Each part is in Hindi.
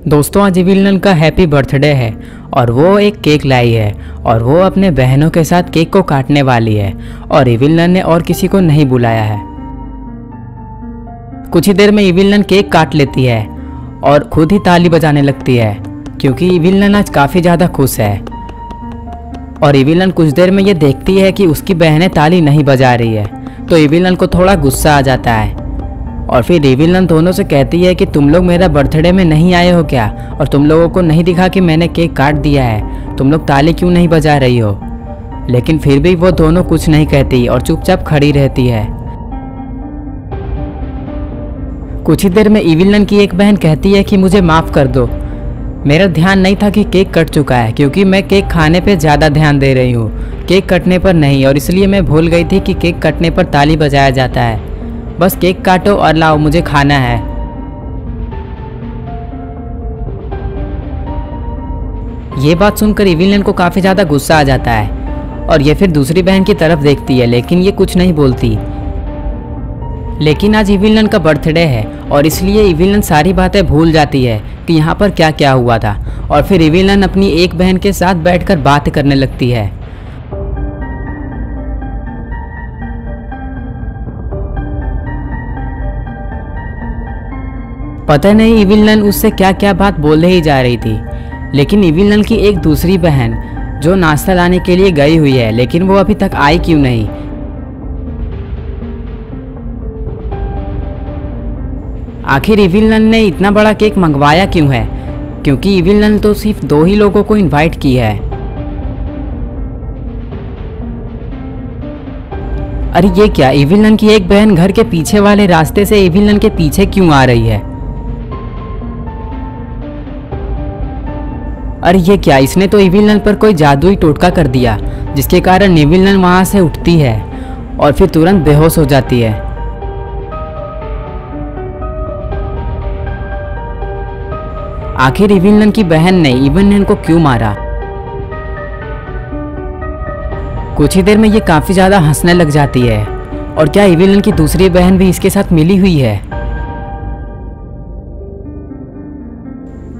दोस्तों, आज विलन का हैप्पी बर्थडे है और वो एक केक लाई है और वो अपने बहनों के साथ केक को काटने वाली है और इविलन ने और किसी को नहीं बुलाया है। कुछ ही देर में इविलन केक काट लेती है और खुद ही ताली बजाने लगती है क्योंकि इविलन आज काफ़ी ज़्यादा खुश है। और इविलन कुछ देर में ये देखती है कि उसकी बहनें ताली नहीं बजा रही है तो इविलन को थोड़ा गुस्सा आ जाता है। और फिर रिविलन दोनों से कहती है कि तुम लोग मेरा बर्थडे में नहीं आए हो क्या? और तुम लोगों को नहीं दिखा कि मैंने केक काट दिया है। तुम लोग ताली क्यों नहीं बजा रही हो? लेकिन फिर भी वो दोनों कुछ नहीं कहती और चुपचाप खड़ी रहती है। कुछ ही देर में इविलन की एक बहन कहती है कि मुझे माफ़ कर दो। मेरा ध्यान नहीं था कि केक कट चुका है, क्योंकि मैं केक खाने पे ज़्यादा ध्यान दे रही हूँ। केक कटने पर नहीं, और इसलिए मैं भूल गई थी कि केक कटने पर ताली बजाया जाता है। बस केक काटो और लाओ, मुझे खाना है। ये बात सुनकर इविलियन को काफ़ी ज़्यादा गुस्सा आ जाता है और ये फिर दूसरी बहन की तरफ़ देखती है, लेकिन ये कुछ नहीं बोलती। लेकिन आज इविलियन का बर्थडे है और इसलिए इविलियन सारी बातें भूल जाती है कि यहाँ पर क्या क्या हुआ था। और फिर इविलियन अपनी एक बहन के साथ बैठकर बात करने लगती है। पता नहीं इविल नन उससे क्या क्या बात बोलने ही जा रही थी। लेकिन इविलन की एक दूसरी बहन, जो नाश्ता लाने के लिए गई हुई है, लेकिन वो अभी तक आई क्यों नहीं? आखिर इविल नन ने इतना बड़ा केक मंगवाया क्यों है? क्योंकि इविलन तो सिर्फ़ दो ही लोगों को इनवाइट की है। अरे ये क्या इविल नन की एक बहन घर के पीछे वाले रास्ते से इविल नन के पीछे क्यों आ रही है? अरे ये क्या, इसने तो इविलन पर कोई जादुई टोटका कर दिया, जिसके कारण इविलन वहाँ से उठती है और फिर तुरंत बेहोश हो जाती है। आखिर इविलन की बहन ने इविलन को क्यों मारा? कुछ ही देर में ये काफ़ी ज़्यादा हंसने लग जाती है और क्या इविलन की दूसरी बहन भी इसके साथ मिली हुई है?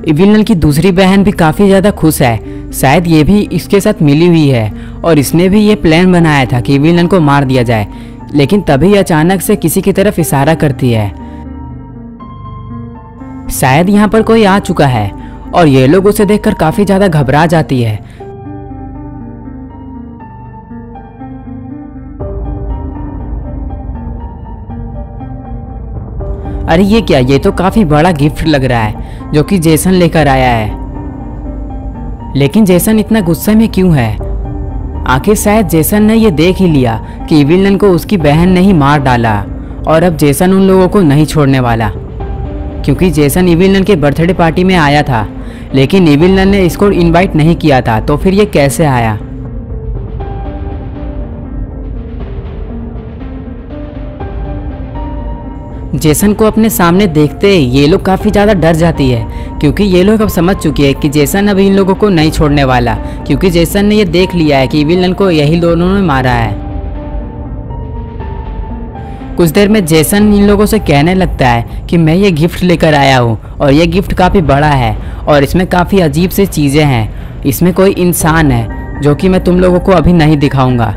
विलन की दूसरी बहन भी काफ़ी ज़्यादा खुश है। शायद ये भी इसके साथ मिली हुई है और इसने भी ये प्लान बनाया था कि इविलनल को मार दिया जाए, लेकिन तभी अचानक से किसी की तरफ़ इशारा करती है। शायद यहाँ पर कोई आ चुका है और ये लोग उसे देखकर काफ़ी ज़्यादा घबरा जाती है। अरे ये क्या? ये तो काफ़ी बड़ा गिफ्ट लग रहा है, जो कि जेसन लेकर आया है। लेकिन जेसन इतना गुस्से में क्यों है? आखिर शायद जेसन ने ये देख ही लिया कि इविलन को उसकी बहन ने ही मार डाला, और अब जेसन उन लोगों को नहीं छोड़ने वाला। क्योंकि जेसन इविलन के बर्थडे पार्टी में आया था, लेकिन इविलन ने इसको इनवाइट नहीं किया था तो फिर ये कैसे आया? जेसन को अपने सामने देखते ये लोग काफ़ी ज़्यादा डर जाती है, क्योंकि ये लोग अब समझ चुके हैं कि जेसन अब इन लोगों को नहीं छोड़ने वाला, क्योंकि जेसन ने ये देख लिया है कि विलन को यही दोनों ने मारा है। कुछ देर में जेसन इन लोगों से कहने लगता है कि मैं ये गिफ्ट लेकर आया हूँ, और ये गिफ्ट काफ़ी बड़ा है, और इसमें काफ़ी अजीब सी चीज़ें हैं। इसमें कोई इंसान है, जो कि मैं तुम लोगों को अभी नहीं दिखाऊँगा।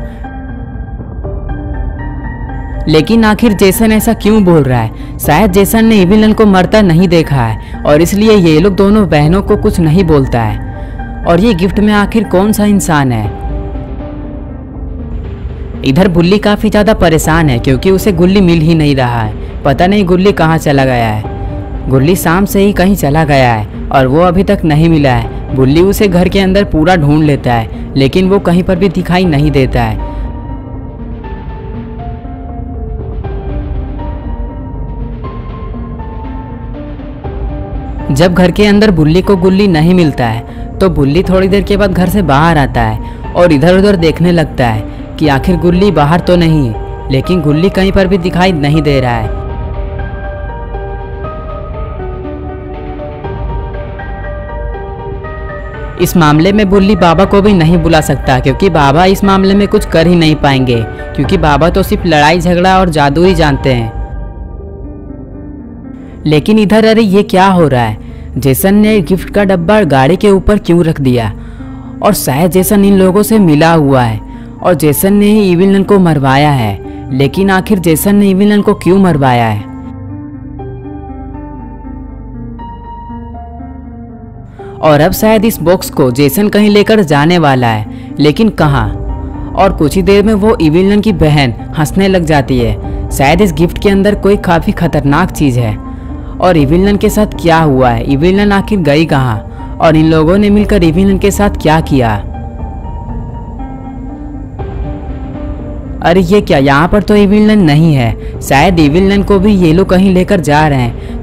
लेकिन आखिर जेसन ऐसा क्यों बोल रहा है? शायद जेसन ने इविलन को मरता नहीं देखा है, और इसलिए ये लोग दोनों बहनों को कुछ नहीं बोलता है। और ये गिफ्ट में आखिर कौन सा इंसान है? इधर बुल्ली काफ़ी ज़्यादा परेशान है, क्योंकि उसे गुल्ली मिल ही नहीं रहा है। पता नहीं गुल्ली कहाँ चला गया है। गुल्ली शाम से ही कहीं चला गया है, और वो अभी तक नहीं मिला है। बुल्ली उसे घर के अंदर पूरा ढूंढ लेता है, लेकिन वो कहीं पर भी दिखाई नहीं देता है। जब घर के अंदर बुल्ली को गुल्ली नहीं मिलता है तो बुल्ली थोड़ी देर के बाद घर से बाहर आता है और इधर उधर देखने लगता है कि आखिर गुल्ली बाहर तो नहीं है, लेकिन गुल्ली कहीं पर भी दिखाई नहीं दे रहा है। इस मामले में बुल्ली बाबा को भी नहीं बुला सकता, क्योंकि बाबा इस मामले में कुछ कर ही नहीं पाएँगे, क्योंकि बाबा तो सिर्फ़ लड़ाई झगड़ा और जादू ही जानते हैं। लेकिन इधर अरे ये क्या हो रहा है? जेसन ने गिफ्ट का डब्बा गाड़ी के ऊपर क्यों रख दिया? और शायद जेसन इन लोगों से मिला हुआ है। और जेसन ने ही इविलन को मरवाया है। लेकिन आखिर जेसन ने इविलन को क्यों मरवाया है? और अब शायद इस बॉक्स को जेसन कहीं लेकर जाने वाला है। लेकिन कहाँ? और कुछ ही देर में वो इविलन की बहन हंसने लग जाती है। शायद इस गिफ्ट के अंदर कोई काफ़ी खतरनाक चीज़ है। और इविलन के साथ क्या हुआ है? इविलन आखिर गई कहाँ? और इन लोगों ने मिलकर इविलन के साथ क्या किया? अरे ये क्या? यहाँ पर तो इविलन नहीं है। शायद इविलन को भी ये लोग कहीं लेकर जा रहे हैं।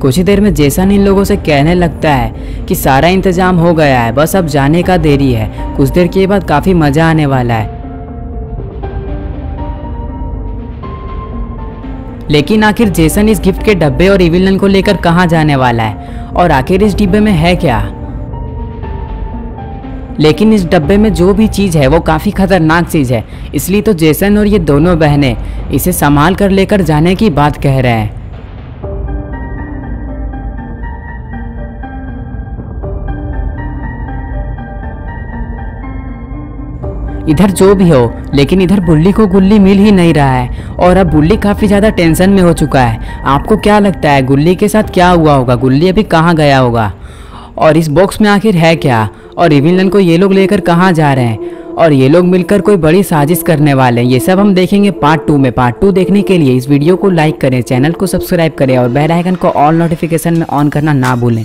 कुछ ही देर में जेसन इन लोगों से कहने लगता है कि सारा इंतज़ाम हो गया है। बस अब जाने का देरी है। कुछ देर के बाद काफ़ी मज़ा आने वाला है। लेकिन आखिर जेसन इस गिफ्ट के डब्बे और इविलन को लेकर कहाँ जाने वाला है? और आखिर इस डिब्बे में है क्या? लेकिन इस डब्बे में जो भी चीज़ है, वो काफ़ी खतरनाक चीज़ है। इसलिए तो जेसन और ये दोनों बहनें इसे संभाल कर लेकर जाने की बात कह रहे हैं। इधर जो भी हो, लेकिन इधर बुल्ली को गुल्ली मिल ही नहीं रहा है, और अब बुल्ली काफ़ी ज़्यादा टेंशन में हो चुका है। आपको क्या लगता है, गुल्ली के साथ क्या हुआ होगा? गुल्ली अभी कहाँ गया होगा? और इस बॉक्स में आखिर है क्या? और इविलन को ये लोग लेकर कहाँ जा रहे हैं? और ये लोग मिलकर कोई बड़ी साजिश करने वाले हैं। ये सब हम देखेंगे पार्ट टू में। पार्ट टू देखने के लिए इस वीडियो को लाइक करें चैनल को सब्सक्राइब करें, और बेल आइकन को ऑल नोटिफिकेशन में ऑन करना ना भूलें।